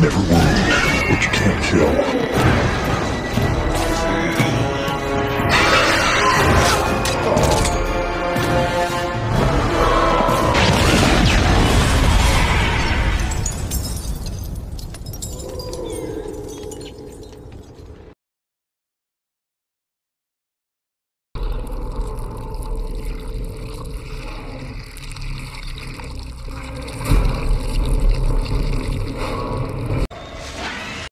Never wound what you can't kill.